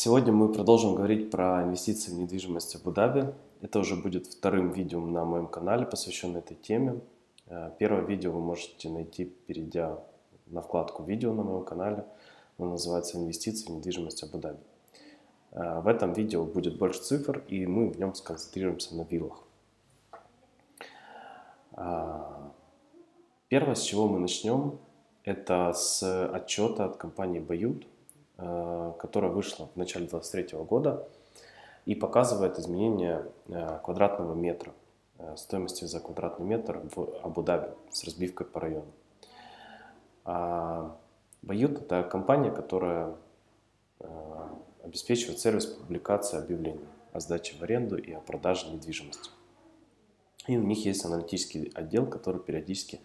Сегодня мы продолжим говорить про инвестиции в недвижимость Абу-Даби. Это уже будет вторым видео на моем канале, посвященное этой теме. Э, первое видео вы можете найти, перейдя на вкладку «Видео» на моем канале. Оно называется «Инвестиции в недвижимость Абу-Даби». Э, в этом видео будет больше цифр, и мы в нем сконцентрируемся на виллах. Э, первое, с чего мы начнем, это с отчета от компании «Бают», которая вышла в начале 2023 года и показывает изменение э, квадратного метра, э, стоимости за квадратный метр в Абу-Даби с разбивкой по району. А Бают – это компания, которая обеспечивает сервис публикации объявлений о сдаче в аренду и о продаже недвижимости. И у них есть аналитический отдел, который периодически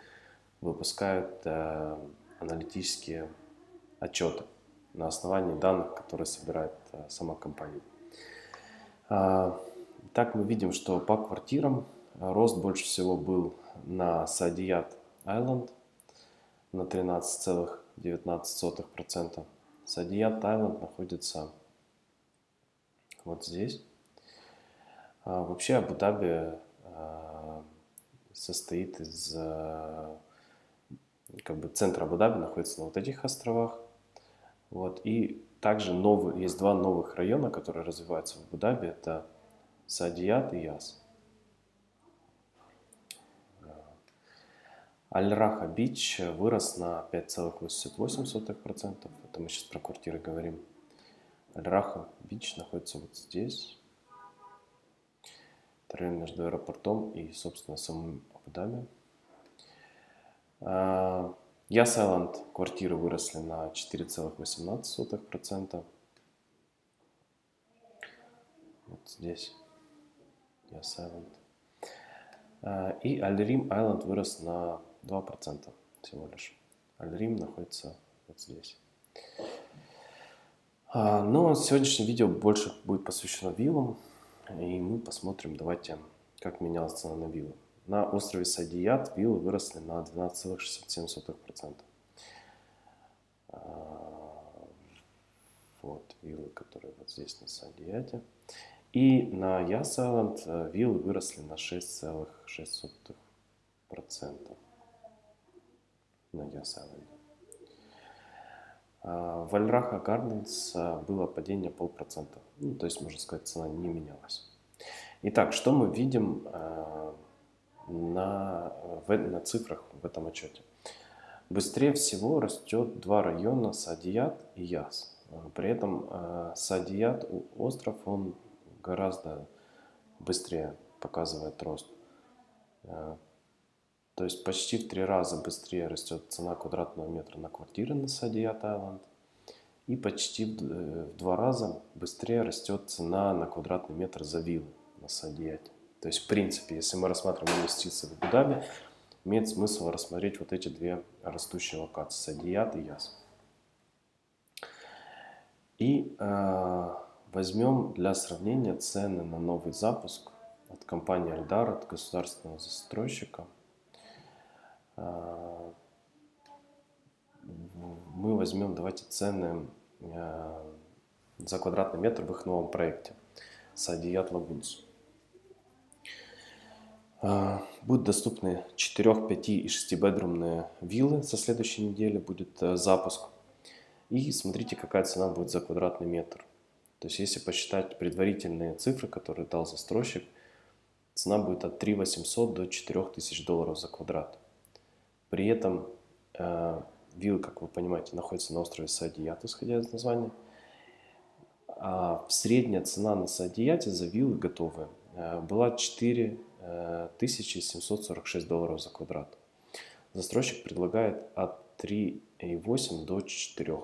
выпускает аналитические отчеты на основании данных, которые собирает э, сама компания. А, так мы видим, что по квартирам э, рост больше всего был на Садият Айленд на 13,19%. Садият Айленд находится вот здесь. А, вообще Абу-Даби э, состоит из как бы центр Абу-Даби находится на вот этих островах. Вот. И также новый, есть два новых района, которые развиваются в Абу-Даби. Это Садият и Яс. Аль-Раха Бич вырос на 5,88%. Это мы сейчас про квартиры говорим. Аль-Раха Бич находится вот здесь. Это район между аэропортом и, собственно, самым Абу-Даби. А, Айленд квартиры выросли на 4,18%. Вот здесь Яс Айленд. И Альрим Айленд вырос на 2% всего лишь. Альрим находится вот здесь. А, но сегодняшнее видео больше будет посвящено виллам. И мы посмотрим, давайте, как менялась цена на виллы. На острове Садият виллы выросли на 12,67%. А, вот виллы, которые вот здесь на Садияте. И на Яс э, виллы выросли на 6,6%. На Яс а, В Альраха Гарденс э, было падение полпроцента. Ну, то есть, можно сказать, цена не менялась. Итак, что мы видим э, на, в, на цифрах в этом отчете. Быстрее всего растет два района Садият и Яс. При этом э, Садият, остров, он гораздо быстрее показывает рост. Э, то есть почти в три раза быстрее растет цена квадратного метра на квартиры на Садият Айленд. И почти в, э, в два раза быстрее растет цена на квадратный метр за виллы на Садияте. То есть, в принципе, если мы рассматриваем инвестиции в Абу-Даби, имеет смысл рассмотреть вот эти две растущие локации, Садият и Яс. И э, возьмем для сравнения цены на новый запуск от компании Альдар, от государственного застройщика. Э, мы возьмем, давайте, цены э, за квадратный метр в их новом проекте Садият Лагунс. А, будут доступны 4, 5 и 6 бедрумные виллы. Со следующей недели будет э, запуск. И смотрите, какая цена будет за квадратный метр. То есть, если посчитать предварительные цифры, которые дал застройщик, цена будет от 3 800 до 4 тысяч долларов за квадрат. При этом э, виллы, как вы понимаете, находятся на острове Садият, исходя из названия. А средняя цена на Садияте за виллы готовые э, была 4 1746 долларов за квадрат. Застройщик предлагает от 3,8 до 4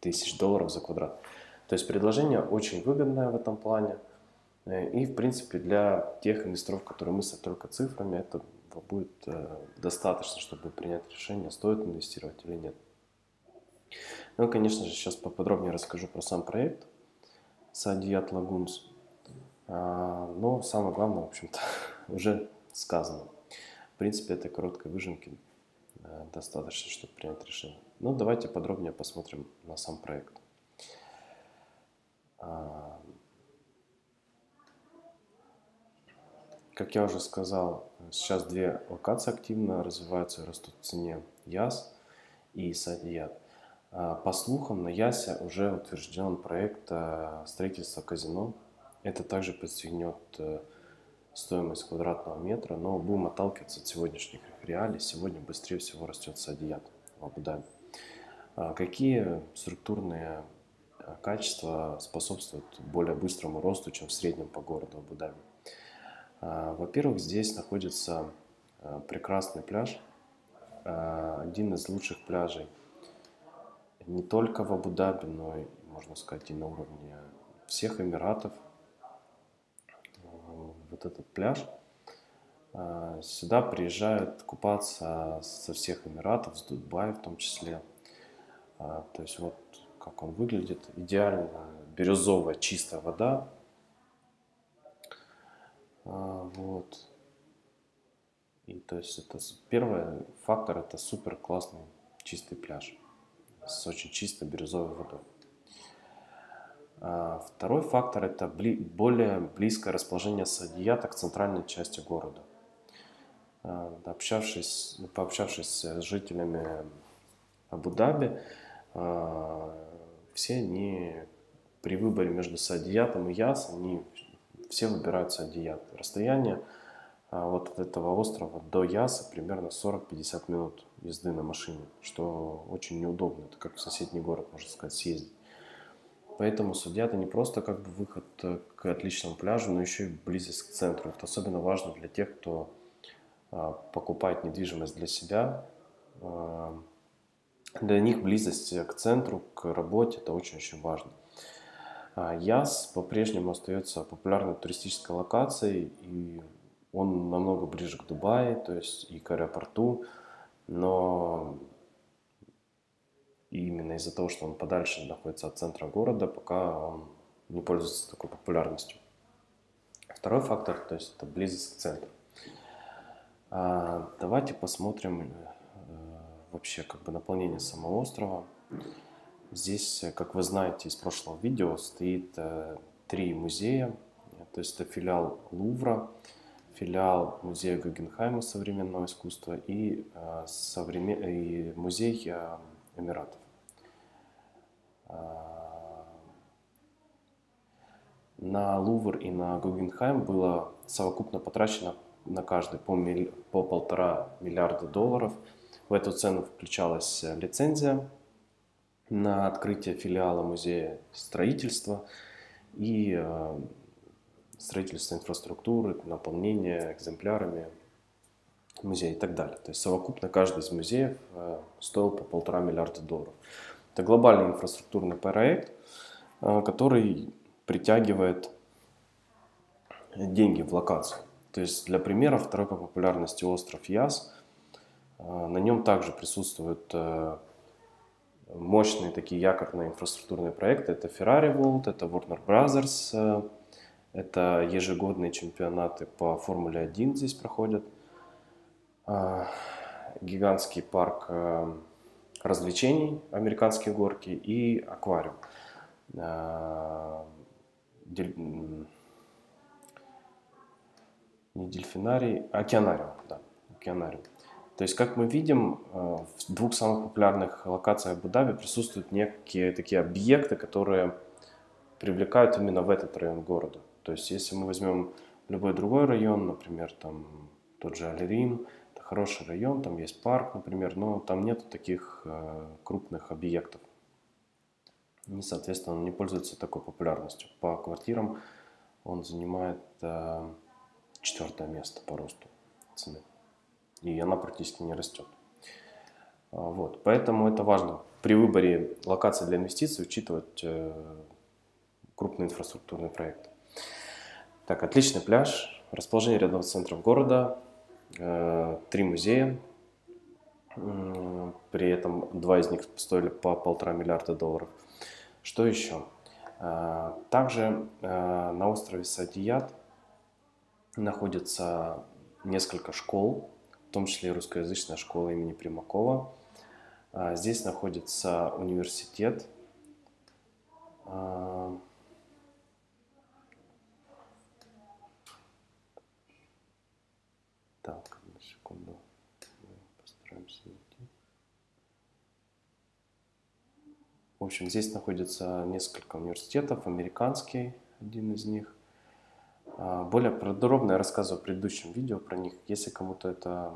тысяч долларов за квадрат. То есть предложение очень выгодное в этом плане. И, в принципе, для тех инвесторов, которые мыслят только цифрами, это будет э, достаточно, чтобы принять решение, стоит инвестировать или нет. Ну, конечно же, сейчас поподробнее расскажу про сам проект Садият Лагунс. А, но самое главное, в общем-то, уже сказано. В принципе, этой короткой выжимки э, достаточно, чтобы принять решение. Но давайте подробнее посмотрим на сам проект. А, как я уже сказал, сейчас две локации активно развиваются и растут в цене Яс и Садият. А, по слухам, на Ясе уже утвержден проект э, строительства казино это также подстегнет э, стоимость квадратного метра, но будем отталкиваться от сегодняшних реалий. Сегодня быстрее всего растет Садият в Абу-Даби. А, какие структурные качества способствуют более быстрому росту, чем в среднем по городу Абу-Даби? Во-первых, здесь находится прекрасный пляж, один из лучших пляжей не только в Абу-Даби, но и, можно сказать, и на уровне всех Эмиратов. Этот пляж. А, сюда приезжают купаться со всех Эмиратов, с Дубая в том числе. А, то есть вот как он выглядит. Идеально бирюзовая чистая вода. А, вот. И то есть это первый фактор, это супер классный чистый пляж с очень чистой бирюзовой водой. А, второй фактор – это более близкое расположение Садията к центральной части города. А, общавшись, пообщавшись с жителями Абу-Даби, а, все они при выборе между Садиятом и Яс, они все выбирают Садият. Расстояние вот от этого острова до Яса примерно 40-50 минут езды на машине, что очень неудобно. Это как в соседний город, можно сказать, съездить. Поэтому судья это не просто как бы выход э, к отличному пляжу, но еще и близость к центру. Это особенно важно для тех, кто а, покупает недвижимость для себя. А, для них близость к центру, к работе, это очень-очень важно. А, Яс по-прежнему остается популярной туристической локацией, и он намного ближе к Дубаю, то есть и к аэропорту но именно из-за того, что он подальше находится от центра города, пока он не пользуется такой популярностью. Второй фактор, то есть это близость к центру. А, давайте посмотрим э, вообще как бы наполнение самого острова. Здесь, как вы знаете из прошлого видео, стоит э, три музея. То есть это филиал Лувра, филиал музея Гuggenheim современного искусства и, э, современ... и музей э, Эмиратов. Э, на Лувр и на Гугенхайм было совокупно потрачено на каждый по, милли... по полтора миллиарда долларов. В эту цену включалась лицензия на открытие филиала музея строительства и строительство инфраструктуры, наполнение экземплярами музея и так далее. То есть совокупно каждый из музеев э, стоил по полтора миллиарда долларов. Это глобальный инфраструктурный проект, э, который притягивает деньги в локацию. То есть для примера второй по популярности остров Яс. Э, на нем также присутствуют мощные такие якорные инфраструктурные проекты. Это Ferrari World, это Warner Brothers это ежегодные чемпионаты по Формуле 1 здесь проходят. А, гигантский парк э, развлечений, американские горки и аквариум. А, не дельфинарий, а океанариум, да, океанариум. То есть, как мы видим, э, в двух самых популярных локациях Абу-Даби присутствуют некие такие объекты, которые привлекают именно в этот район города. То есть, если мы возьмем любой другой район, например, там тот же Алирим, хороший район, там есть парк, например, но там нет таких э, крупных объектов. И, соответственно, он не пользуется такой популярностью. По квартирам он занимает э, четвертое место по росту цены. И она практически не растет. А, вот. Поэтому это важно при выборе локации для инвестиций учитывать э, крупные инфраструктурные проекты. Так, отличный пляж, расположение рядом с центром города, три музея, при этом два из них стоили по полтора миллиарда долларов. Что еще? Э, также э, на острове Садият находится несколько школ, в том числе и русскоязычная школа имени Примакова. Здесь находится университет Так, на секунду. Постараемся найти. В общем, здесь находится несколько университетов, американский один из них. А, более подробно я рассказывал в предыдущем видео про них. Если кому-то это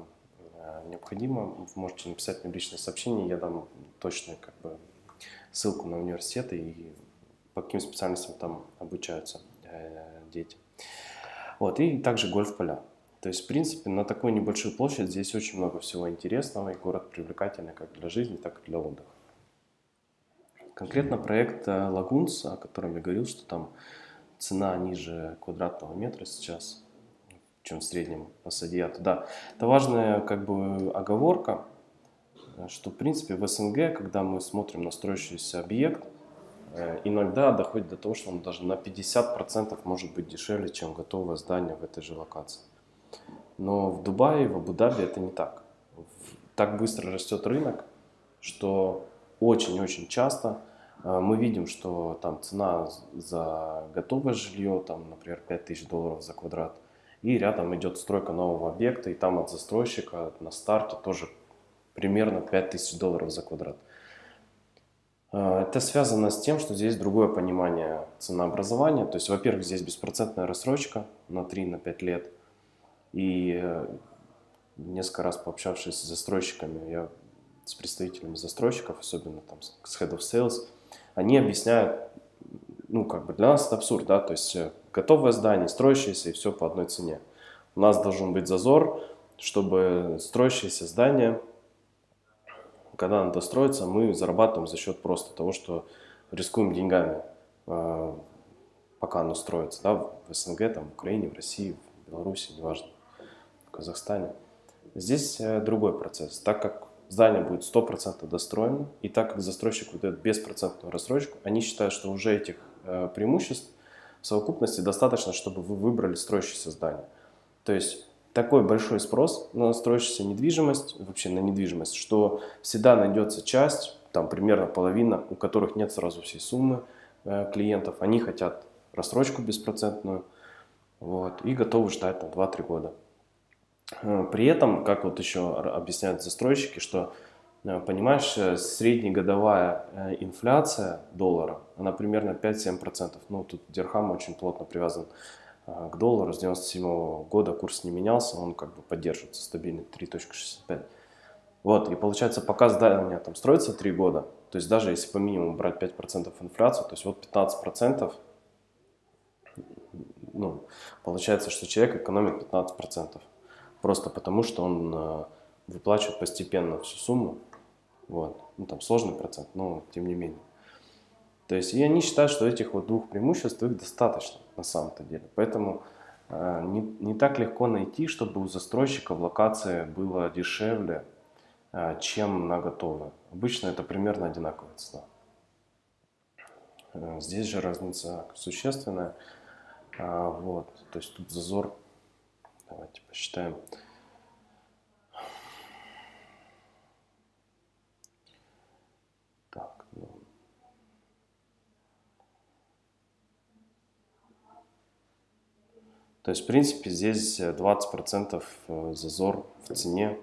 э, необходимо, вы можете написать мне личное сообщение, я дам точную как бы, ссылку на университеты и по каким специальностям там обучаются э, дети. Вот, и также гольф-поля. То есть, в принципе, на такой небольшую площадь здесь очень много всего интересного, и город привлекательный как для жизни, так и для отдыха. Конкретно проект э, Лагунс, о котором я говорил, что там цена ниже квадратного метра сейчас, чем в среднем по Садиату. Да, это важная как бы оговорка, что в принципе в СНГ, когда мы смотрим на строящийся объект, э, иногда доходит до того, что он даже на 50% может быть дешевле, чем готовое здание в этой же локации. Но в Дубае, в Абу-Даби это не так. Так быстро растет рынок, что очень-очень часто э, мы видим, что там цена за готовое жилье, там, например, 5000 долларов за квадрат, и рядом идет стройка нового объекта, и там от застройщика на старте тоже примерно 5000 долларов за квадрат. А, это связано с тем, что здесь другое понимание ценообразования. То есть, во-первых, здесь беспроцентная рассрочка на 3-5 лет. И э, несколько раз пообщавшись с застройщиками, я с представителями застройщиков, особенно там с Head of Sales, они объясняют, ну, как бы для нас это абсурд, да, то есть э, готовое здание, строящееся и все по одной цене. У нас должен быть зазор, чтобы строящееся здание когда надо строиться, мы зарабатываем за счет просто того, что рискуем деньгами, э, пока оно строится, да, в СНГ, там, в Украине, в России, в Беларуси, неважно, в Казахстане. Здесь э, другой процесс. Так как здание будет 100% достроено, и так как застройщик выдает беспроцентную рассрочку, они считают, что уже этих э, преимуществ в совокупности достаточно, чтобы вы выбрали строящееся здание. То есть такой большой спрос на строящуюся недвижимость, вообще на недвижимость, что всегда найдется часть, там примерно половина, у которых нет сразу всей суммы э, клиентов, они хотят рассрочку беспроцентную, вот, и готовы ждать на 2-3 года. Э, при этом, как вот еще объясняют застройщики, что, э, понимаешь, э, среднегодовая инфляция доллара, она примерно 5-7%. Ну, тут Дирхам очень плотно привязан к доллару с 97 года курс не менялся, он как бы поддерживается стабильно 3.65. Вот, и получается, пока здание там строится 3 года, то есть даже если по минимуму брать 5% инфляцию, то есть вот 15%, ну, получается, что человек экономит 15%. Просто потому, что он э, выплачивает постепенно всю сумму. Вот. Ну, там сложный процент, но тем не менее. То есть и они считают, что этих вот двух преимуществ их достаточно на самом-то деле. Поэтому э, не, не так легко найти, чтобы у застройщика в локации было дешевле, э, чем на готовое. Обычно это примерно одинаковая цена. Здесь же разница существенная. Вот, то есть тут зазор, давайте посчитаем. То есть, в принципе, здесь 20% э, зазор в цене,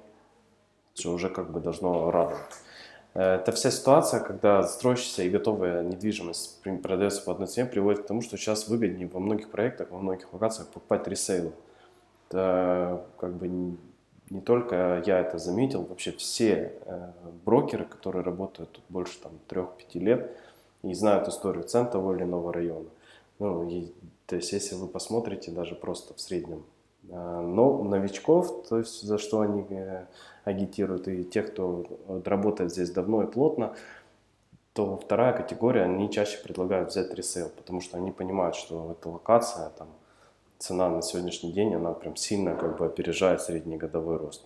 что уже как бы должно радовать. Э, это вся ситуация, когда строящаяся и готовая недвижимость продается по одной цене, приводит к тому, что сейчас выгоднее во многих проектах, во многих локациях покупать ресейлы. Это как бы не, только я это заметил, вообще все э, брокеры, которые работают больше там 3-5 лет и знают историю цен или иного района. Ну, и то есть, если вы посмотрите даже просто в среднем а, но новичков, то есть за что они э, агитируют, и тех, кто работает здесь давно и плотно, то вторая категория, они чаще предлагают взять ресейл, потому что они понимают, что эта локация, там, цена на сегодняшний день, она прям сильно как бы опережает средний годовой рост.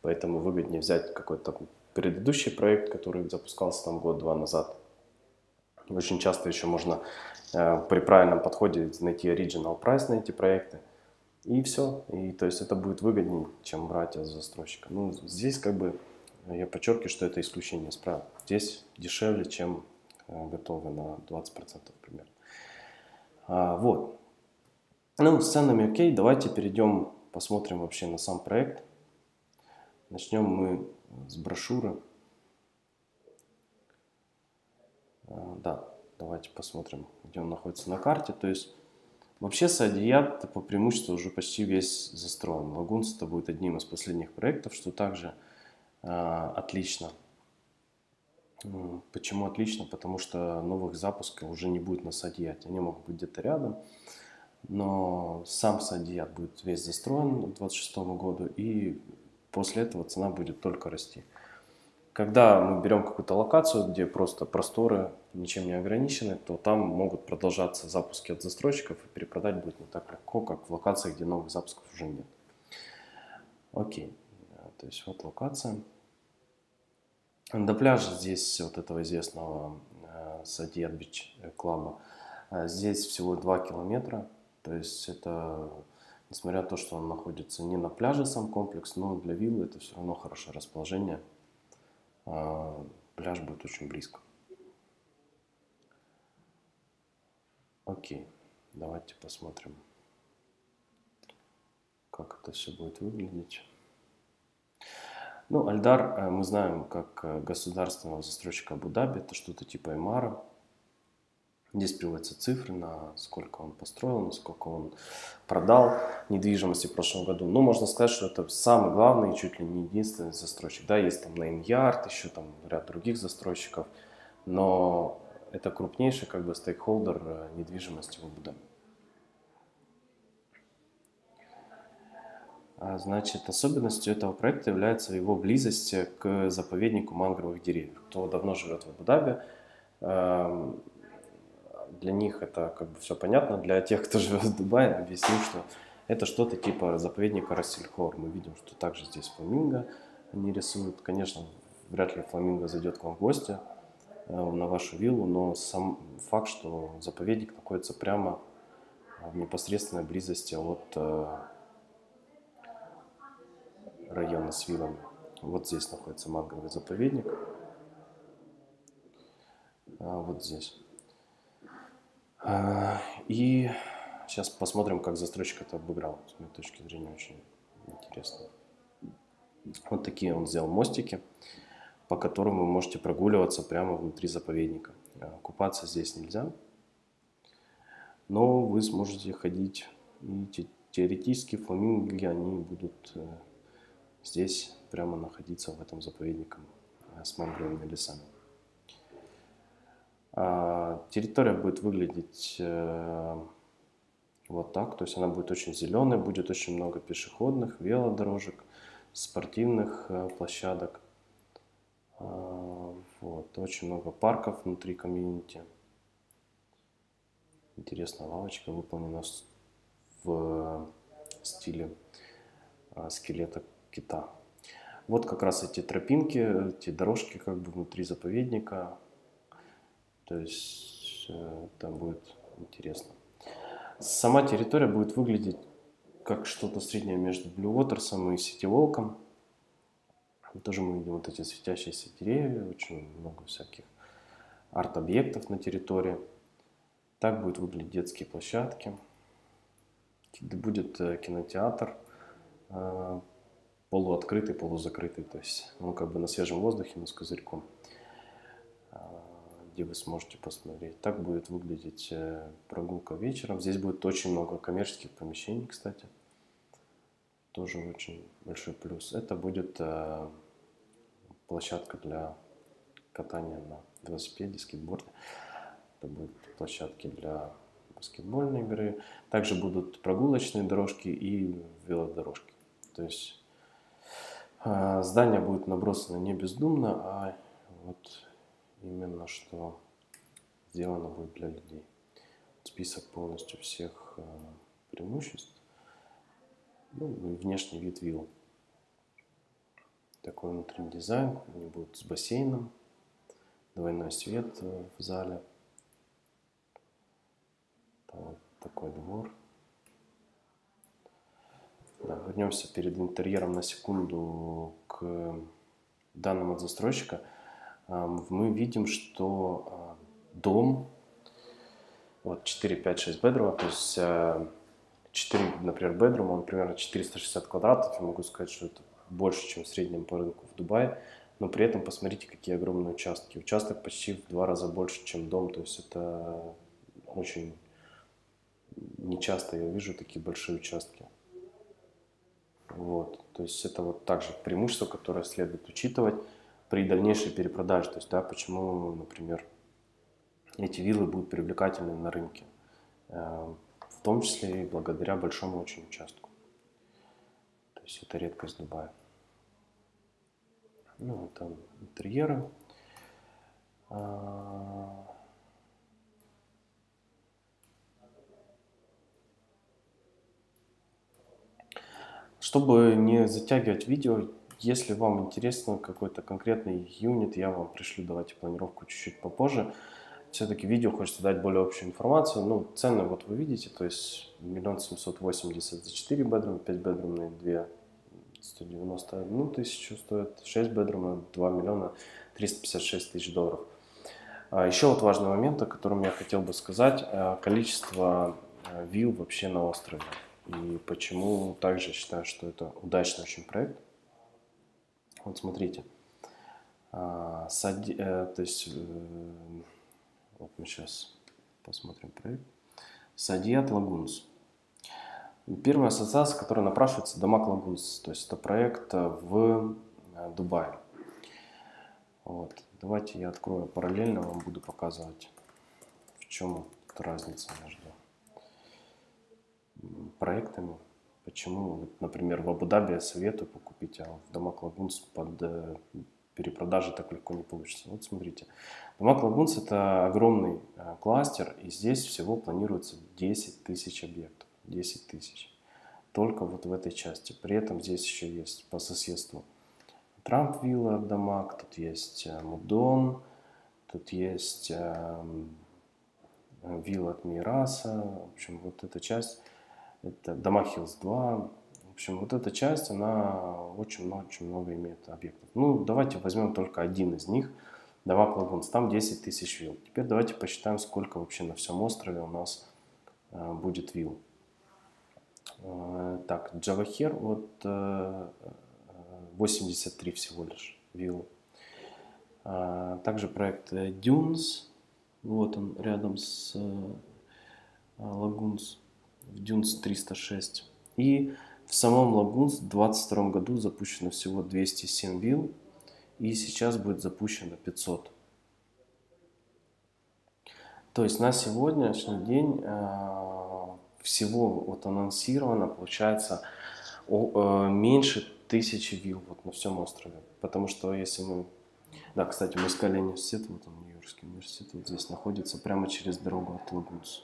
Поэтому выгоднее взять какой-то предыдущий проект, который запускался там год-два назад. Очень часто еще можно Э, при правильном подходе найти original price на эти проекты. И все. И то есть это будет выгоднее, чем брать от застройщика. Ну, здесь как бы я подчеркиваю, что это исключение из правил. Здесь дешевле, чем э, готовы на 20% примерно. А, вот. Ну, с ценами окей, давайте перейдем посмотрим вообще на сам проект. Начнем мы с брошюры. А, да, давайте посмотрим, где он находится на карте. То есть вообще Садият по преимуществу уже почти весь застроен. Лагунс это будет одним из последних проектов, что также э, отлично. Почему отлично? Потому что новых запусков уже не будет на Садияте. Они могут быть где-то рядом, но сам Садият будет весь застроен к 2026 году, и после этого цена будет только расти. Когда мы берем какую-то локацию, где просто просторы ничем не ограничены, то там могут продолжаться запуски от застройщиков, и перепродать будет не так легко, как в локациях, где новых запусков уже нет. Окей, то есть вот локация. До пляжа здесь вот этого известного Садиат Бич клаба, здесь всего 2 километра, то есть это, несмотря на то, что он находится не на пляже сам комплекс, но для виллы это все равно хорошее расположение – а, пляж будет очень близко. Окей, давайте посмотрим, как это все будет выглядеть. Ну, Альдар э, мы знаем как э, государственного застройщика Абу-Даби, это что-то типа Эмара. Здесь приводятся цифры, на сколько он построил, на сколько он продал недвижимости в прошлом году. Но можно сказать, что это самый главный и чуть ли не единственный застройщик. Да, есть там Yard, еще там ряд других застройщиков, но это крупнейший как бы стейкхолдер э, недвижимости в Абу-Даби. А, значит, особенностью этого проекта является его близость к заповеднику мангровых деревьев. Кто давно живет в Абу-Даби, эм, для них это как бы все понятно. Для тех, кто живет в Дубае, объясню, что это что-то типа заповедника Рассельхор. Мы видим, что также здесь фламинго они рисуют. Конечно, вряд ли фламинго зайдет к вам в гости э, на вашу виллу, но сам факт, что заповедник находится прямо в непосредственной близости от э, района с виллами. Вот здесь находится манговый заповедник. А вот здесь. А, и сейчас посмотрим, как застройщик это обыграл. С моей точки зрения, очень интересно. Вот такие он сделал мостики, по которым вы можете прогуливаться прямо внутри заповедника. А, купаться здесь нельзя, но вы сможете ходить. И теоретически фламинги, они будут э, здесь прямо находиться в этом заповеднике э, с мангровыми лесами. А, территория будет выглядеть э, вот так, то есть она будет очень зеленая, будет очень много пешеходных, велодорожек, спортивных э, площадок. А, вот, очень много парков внутри комьюнити. Интересная лавочка выполнена в стиле а, скелета кита. Вот как раз эти тропинки, эти дорожки как бы внутри заповедника. То есть э, там будет интересно. Сама территория будет выглядеть как что-то среднее между Blue Waters и City Walk. Тоже мы видим вот эти светящиеся деревья, очень много всяких арт-объектов на территории. Так будет выглядеть детские площадки. Будет э, кинотеатр э, полуоткрытый, полузакрытый, то есть он как бы на свежем воздухе, но с козырьком где вы сможете посмотреть. Так будет выглядеть э, прогулка вечером. Здесь будет очень много коммерческих помещений, кстати. Тоже очень большой плюс. Это будет э, площадка для катания на велосипеде, скейтборде. Это будут площадки для баскетбольной игры. Также будут прогулочные дорожки и велодорожки. То есть э, здание будет набросано не бездумно, а вот именно что сделано будет для людей. Список полностью всех э, преимуществ. Ну и внешний вид вилл. Такой внутренний дизайн. Они будут с бассейном. Двойной свет э, в зале. Вот такой двор. Да, вернемся перед интерьером на секунду к данным от застройщика мы видим, что а, дом, вот 4, 5, 6 бедрова, то есть а, 4, например, бедрума, он примерно 460 квадратов, я могу сказать, что это больше, чем в среднем по рынку в Дубае, но при этом посмотрите, какие огромные участки. Участок почти в два раза больше, чем дом, то есть это очень нечасто я вижу такие большие участки. Вот, то есть это вот также преимущество, которое следует учитывать при дальнейшей перепродаже. То есть, да, почему, например, эти виллы будут привлекательны на рынке. Э, в том числе и благодаря большому очень участку. То есть это редкость Дубая. Ну, там интерьеры. А, чтобы не затягивать видео, если вам интересно какой-то конкретный юнит, я вам пришлю, давайте планировку чуть-чуть попозже. Все-таки видео хочется дать более общую информацию. Ну, цены вот вы видите, то есть миллион семьсот восемьдесят за 4 бедрум, 5 бедрумные 2 191 тысячу стоит, 6 бедрумов 2 миллиона 356 тысяч долларов. А еще вот важный момент, о котором я хотел бы сказать, э, количество э, вилл вообще на острове. И почему также считаю, что это удачный очень проект. Вот смотрите, а, сади, э, то есть, э, вот мы сейчас посмотрим проект. Садиат Лагунс. Первая ассоциация, которая напрашивается, Дамаг Лагунс. То есть это проект в э, Дубае. Вот. Давайте я открою параллельно, вам буду показывать, в чем разница между проектами. Почему, например, в Абу-Даби советую покупить, а в Дамаг Лагунс под э, перепродажи так легко не получится. Вот смотрите. Дамаг Лагунс это огромный э, кластер, и здесь всего планируется 10 тысяч объектов. 10 тысяч. Только вот в этой части. При этом здесь еще есть по соседству Трамп Вилла Дамаг, тут есть э, Мудон, тут есть вилла от Мираса. В общем, вот эта часть это Дома Хиллз 2. В общем, вот эта часть, она очень-очень много имеет объектов. Ну, давайте возьмем только один из них. Дава Лагунс, там 10 тысяч вилл. Теперь давайте посчитаем, сколько вообще на всем острове у нас э, будет вилл. Э, так, Джавахер, вот э, 83 всего лишь вилл. Э, также проект Dunes, вот он рядом с э, Лагунс в Дюнс 306. И в самом Лагунс в 2022 году запущено всего 207 вилл, и сейчас будет запущено 500. То есть на сегодняшний день э, всего вот анонсировано, получается, о, э, меньше тысячи вилл вот на всем острове. Потому что если мы... Да, кстати, мы искали университет, вот он, Нью-Йоркский университет, вот здесь находится, прямо через дорогу от Лагунс.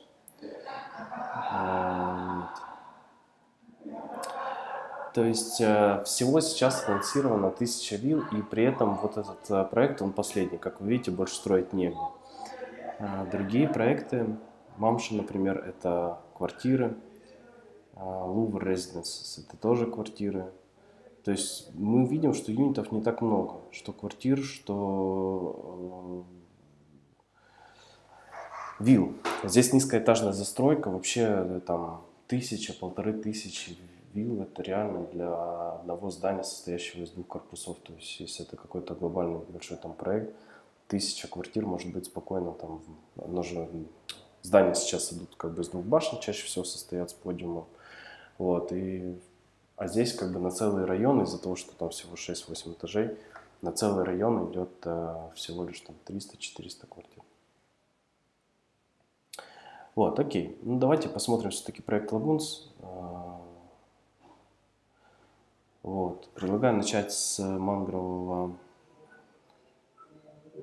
То есть э, всего сейчас анонсировано 1000 вилл, и при этом вот этот э, проект, он последний. Как вы видите, больше строить негде. А другие проекты, Мамши, например, это квартиры. Louvre а Residences это тоже квартиры. То есть мы видим, что юнитов не так много. Что квартир, что э, вилл. Здесь низкоэтажная застройка, вообще там тысяча, полторы тысячи вилл, это реально для одного здания, состоящего из двух корпусов. То есть, если это какой-то глобальный большой там проект, тысяча квартир может быть спокойно там, оно же, здания сейчас идут как бы из двух башен, чаще всего состоят с подиумом. Вот, и, а здесь как бы на целый район, из-за того, что там всего 6-8 этажей, на целый район идет а, всего лишь там 300-400 квартир. Вот, окей. Ну, давайте посмотрим все-таки проект Лагунс. Вот. Предлагаю начать с мангрового,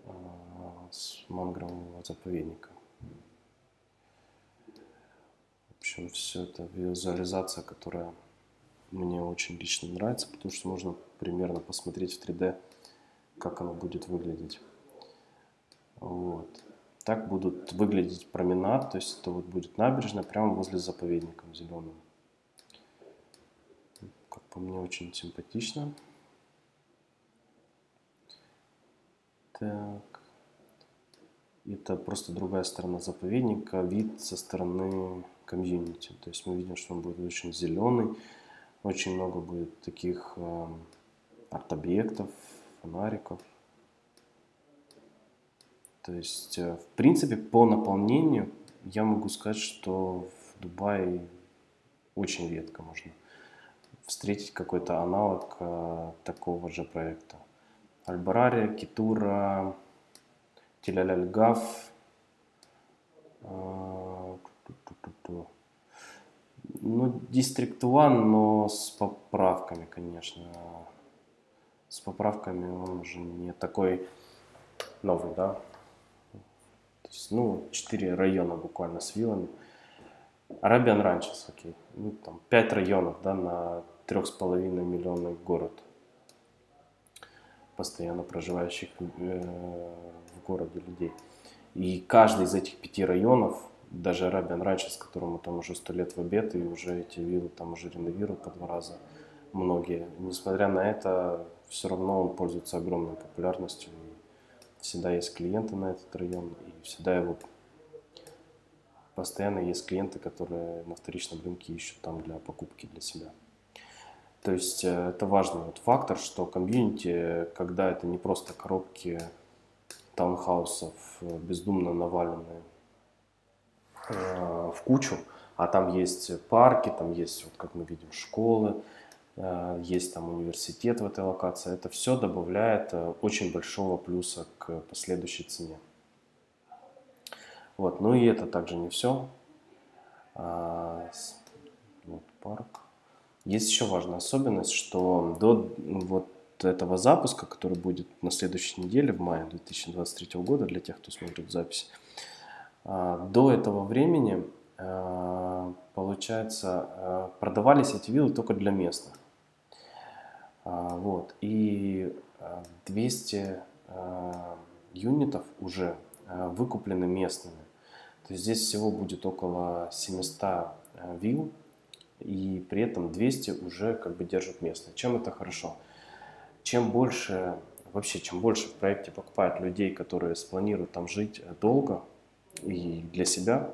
а, с мангрового заповедника. В общем, все это визуализация, которая мне очень лично нравится, потому что можно примерно посмотреть в 3D, как оно будет выглядеть. Вот. Так будут выглядеть променад, то есть это вот будет набережная прямо возле заповедника зеленым. По мне, очень симпатично. Так. Это просто другая сторона заповедника, вид со стороны комьюнити. То есть мы видим, что он будет очень зеленый, очень много будет таких э, арт-объектов, фонариков. То есть, э, в принципе, по наполнению я могу сказать, что в Дубае очень редко можно встретить какой-то аналог э, такого же проекта. Альбарари, Китура, Теляляльгав, э, ну, District One, но с поправками, конечно. С поправками он уже не такой новый, да. То есть, ну, четыре района буквально с виллами. Arabian Ranches, окей. Ну, там пять районов, да, на трех с половиной миллионный город. Постоянно проживающих э, в городе людей. И каждый из этих пяти районов даже Arabian Ranches, которому там уже сто лет в обед, и уже эти виллы там уже реновируют по два раза многие. Несмотря на это, все равно он пользуется огромной популярностью. И всегда есть клиенты на этот район, и всегда его постоянно есть клиенты, которые на вторичном рынке ищут там для покупки для себя. То есть э, это важный вот фактор, что комьюнити, когда это не просто коробки таунхаусов, э, бездумно наваленные Э, в кучу, а там есть парки, там есть, вот как мы видим, школы, есть там университет в этой локации. Это все добавляет очень большого плюса к последующей цене. Вот, ну и это также не все. Есть еще важная особенность, что до вот этого запуска, который будет на следующей неделе, в мае 2023 года, для тех, кто смотрит запись, а, до этого времени, а, получается, а, продавались эти виллы только для местных. Вот. И 200 юнитов уже выкуплены местными. То есть здесь всего будет около 700 вилл, и при этом 200 уже как бы держат местные. Чем это хорошо? Чем больше, вообще, чем больше в проекте покупают людей, которые спланируют там жить долго, и для себя,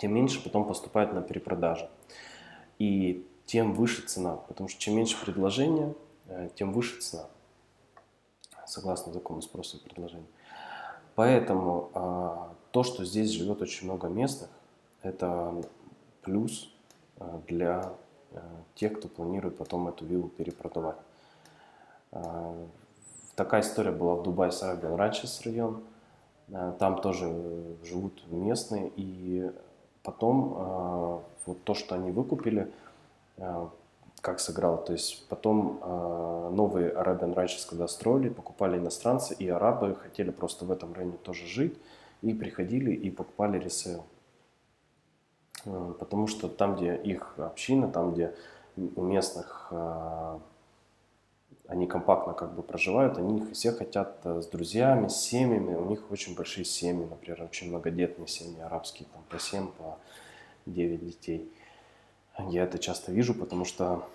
тем меньше потом поступает на перепродажи. И тем выше цена, потому что чем меньше предложения, э, тем выше цена, согласно закону спроса и предложения. Поэтому а, то, что здесь живет очень много местных, это плюс э, для э, тех, кто планирует потом эту виллу перепродавать. Такая история была в Дубае с Arabian Ranches район. Э, там тоже живут местные. И потом э, вот то, что они выкупили, э, как сыграло. То есть потом новые Arabian Ranches, когда строили, покупали иностранцы, и арабы хотели просто в этом районе тоже жить, и приходили и покупали ресейл. Потому что там, где их община, там, где у местных они компактно как бы проживают, они все хотят э, с друзьями, с семьями, у них очень большие семьи, например, очень многодетные семьи арабские, там по 7, по 9 детей. Я это часто вижу, потому что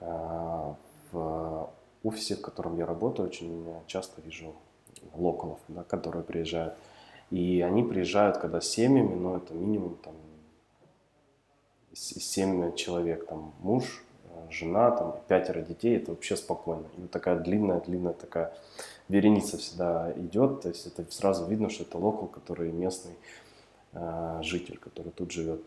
э, в офисе, в котором я работаю, очень часто вижу локалов, да, которые приезжают. И они приезжают, когда с семьями, но это минимум там 7 человек, там муж, жена, там, пятеро детей, это вообще спокойно. И вот такая длинная-длинная такая вереница всегда идет, то есть это сразу видно, что это локал, который местный э, житель, который тут живет.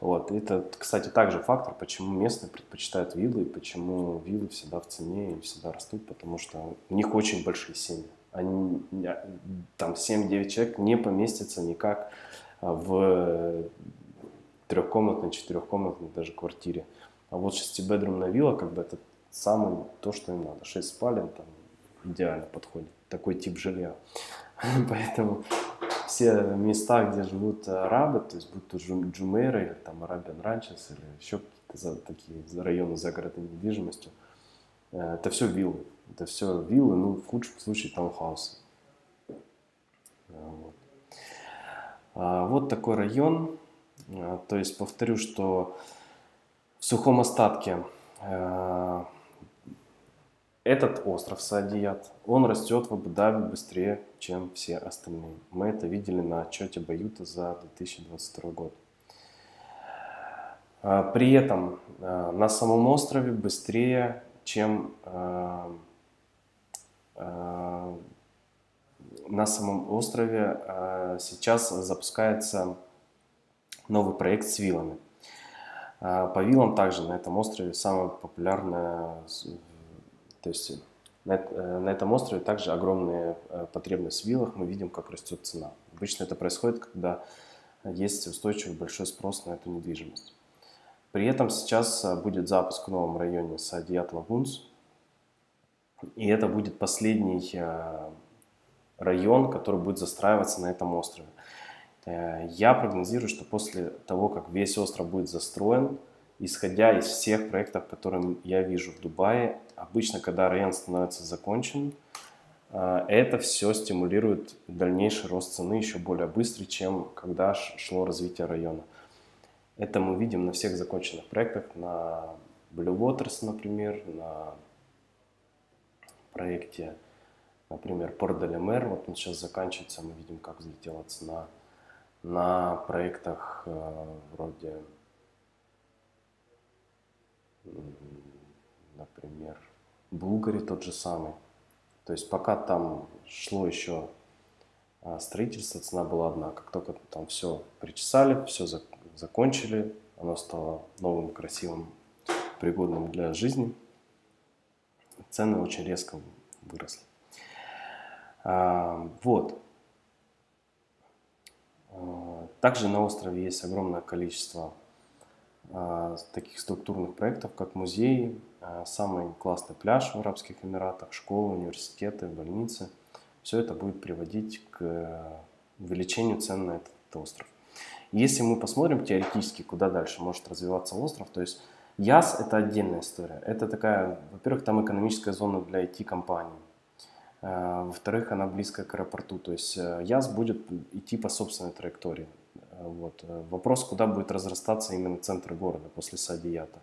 Вот. Это, кстати, также фактор, почему местные предпочитают виллы, и почему виллы всегда в цене и всегда растут, потому что у них очень большие семьи. Они, там 7-9 человек не поместятся никак в трехкомнатной, четырехкомнатной даже квартире. А вот шестибедрумная вилла, как бы это самое то, что им надо. Шесть спален там идеально подходит. Такой тип жилья. Поэтому все места, где живут арабы, то есть будь то Джумейра или там Арабиан Ранчес или еще какие-то такие районы загородной недвижимостью, э, это все виллы. Это все виллы, ну, в худшем случае таунхаусы. Э, вот. А, вот такой район. А, то есть повторю, что сухом остатке э, этот остров Саадият, он растет в Абу-Даби быстрее, чем все остальные. Мы это видели на отчете Баюта за 2022 год. А, при этом на самом острове быстрее, чем на самом острове сейчас запускается новый проект с вилами. По вилам также на этом острове самое популярное, то есть на, на этом острове также огромная потребность в вилах, мы видим, как растет цена. Обычно это происходит, когда есть устойчивый большой спрос на эту недвижимость. При этом сейчас э, будет запуск в новом районе Садиат Лагунс. И это будет последний э, район, который будет застраиваться на этом острове. Э, я прогнозирую, что после того, как весь остров будет застроен, исходя из всех проектов, которые я вижу в Дубае, обычно, когда район становится закончен, это все стимулирует дальнейший рост цены еще более быстрый, чем когда шло развитие района. Это мы видим на всех законченных проектах, на Blue Waters, например, на проекте, например, Port de Mer, вот он сейчас заканчивается, мы видим, как взлетела цена. На проектах э, вроде, например, Булгари тот же самый. То есть пока там шло еще э, строительство, цена была одна. Как только там все причесали, все закончили, оно стало новым, красивым, пригодным для жизни. Цены очень резко выросли. А, вот. А, также на острове есть огромное количество а, таких структурных проектов, как музеи, а, самый классный пляж в Арабских Эмиратах, школы, университеты, больницы. Все это будет приводить к увеличению цен на этот остров. Если мы посмотрим теоретически, куда дальше может развиваться остров, то есть Яс – это отдельная история. Это такая, во-первых, там экономическая зона для IT-компаний. Э, во-вторых, она близкая к аэропорту. То есть э, Яс будет идти по собственной траектории. Э, вот. Вопрос, куда будет разрастаться именно центр города после Садията.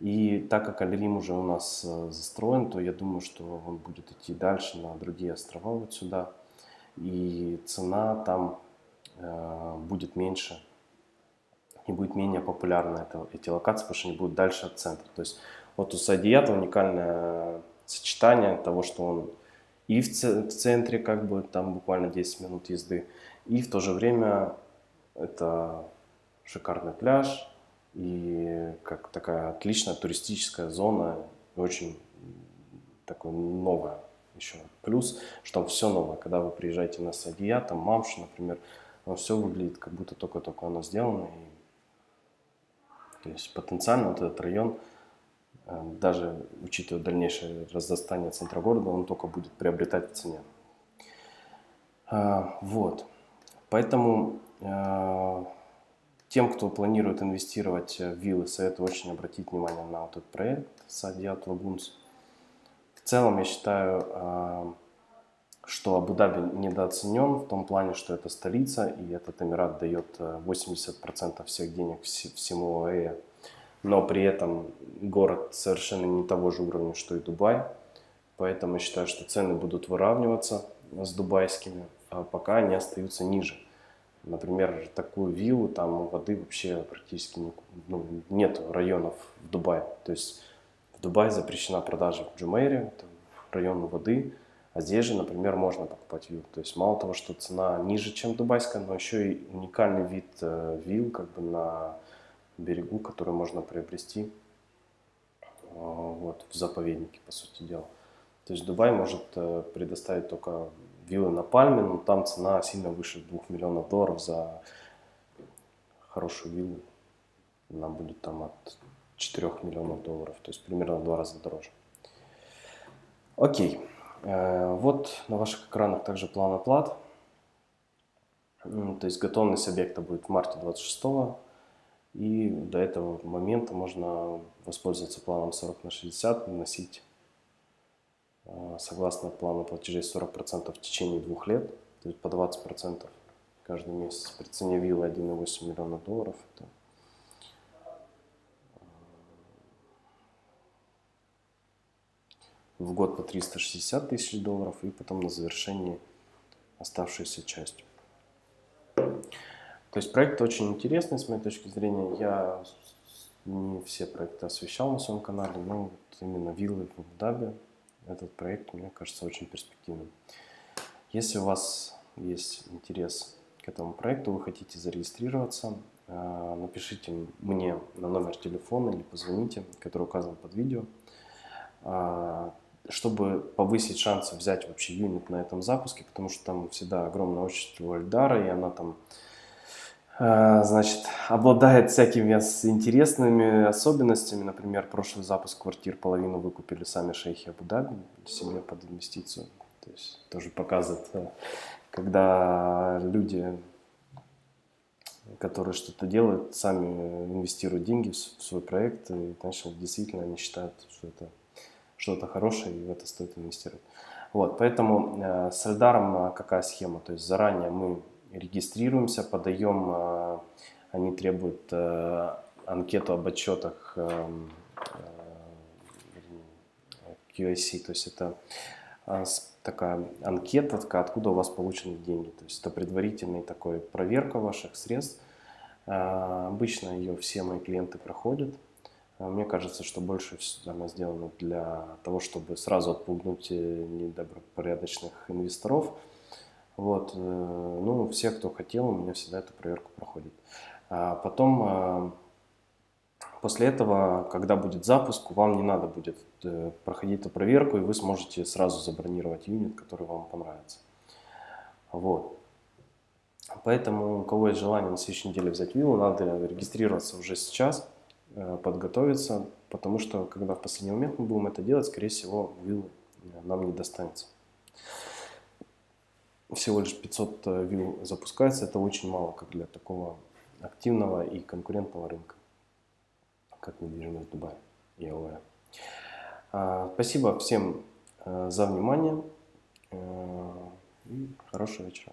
И так как Алирим уже у нас застроен, то я думаю, что он будет идти дальше на другие острова вот сюда. И цена там Э, будет меньше и будет менее популярны это, эти локации, потому что они будут дальше от центра. То есть вот у Садията уникальное сочетание того, что он и в, в центре, как бы там буквально 10 минут езды, и в то же время это шикарный пляж и как такая отличная туристическая зона, очень такое новое еще. Плюс, что все новое. Когда вы приезжаете на Садия, там Мамшу, например, но все выглядит, как будто только-только оно сделано. И, то есть потенциально вот этот район, даже учитывая дальнейшее разрастание центра города, он только будет приобретать в цене. А, вот. Поэтому э, тем, кто планирует инвестировать в виллы, советую очень обратить внимание на вот этот проект Садиат Лагунс. В целом, я считаю, э, что Абу-Даби недооценен в том плане, что это столица, и этот Эмират дает 80% э, всех денег всему ОАЭ. Но при этом город совершенно не того же уровня, что и Дубай. Поэтому я считаю, что цены будут выравниваться с дубайскими, а пока они остаются ниже. Например, такую виллу, там воды вообще практически не, ну, нет районов в Дубае. То есть в Дубае запрещена продажа в Джумейре, это район воды, а здесь же, например, можно покупать вилл. То есть мало того, что цена ниже, чем дубайская, но еще и уникальный вид э, вилл как бы на берегу, который можно приобрести э, вот, в заповеднике, по сути дела. То есть Дубай может э, предоставить только виллы на Пальме, но там цена сильно выше 2 миллионов долларов за хорошую виллу. Она будет там от 4 миллионов долларов, то есть примерно в два раза дороже. Окей. Э, вот на ваших экранах также план оплат. То есть готовность объекта будет в марте 26 и до этого момента можно воспользоваться планом 40 на 60, наносить э, согласно плану платежей 40% в течение двух лет, то есть по 20% каждый месяц. При цене виллы 1,8 миллиона долларов это в год по 360 тысяч долларов и потом на завершении оставшуюся часть. То есть проект очень интересный с моей точки зрения. Я не все проекты освещал на своем канале, но вот именно виллы в Абу-Даби, этот проект, мне кажется, очень перспективным. Если у вас есть интерес к этому проекту, вы хотите зарегистрироваться, э, напишите мне на номер телефона или позвоните, который указан под видео, э, чтобы повысить шансы взять вообще юнит на этом запуске, потому что там всегда огромная очередь у Альдара, и она там значит, обладает всякими интересными особенностями. Например, прошлый запуск квартир половину выкупили сами шейхи Абу-Даби себе под инвестицию. То есть тоже показывает, когда люди, которые что-то делают, сами инвестируют деньги в свой проект, и, значит, действительно они считают, что это что-то хорошее, и в это стоит инвестировать. Вот, поэтому э, с Эльдаром э, какая схема? То есть заранее мы регистрируемся, подаем, э, они требуют э, анкету об отчетах э, QIC, то есть это такая анкета, откуда у вас получены деньги. То есть это предварительная такой проверка ваших средств. Обычно ее все мои клиенты проходят. Мне кажется, что больше она сделана для того, чтобы сразу отпугнуть недобропорядочных инвесторов. Вот, ну, все, кто хотел, у меня всегда эту проверку проходит. А потом После этого, когда будет запуск, вам не надо будет э, проходить эту проверку, и вы сможете сразу забронировать юнит, который вам понравится. Вот. Поэтому, у кого есть желание на следующей неделе взять виллу, надо регистрироваться уже сейчас, э, подготовиться, потому что, когда в последний момент мы будем это делать, скорее всего, виллы э, нам не достанется. Всего лишь 500 вилл запускается, это очень мало, как для такого активного и конкурентного рынка как недвижимость Дубая и АОЭ. Спасибо всем э, за внимание э, и хорошего вечера.